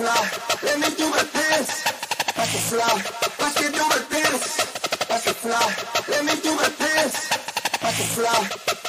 fly, let me do my dance. I can fly, Let me do my dance. I can fly, let me do my dance. I can fly.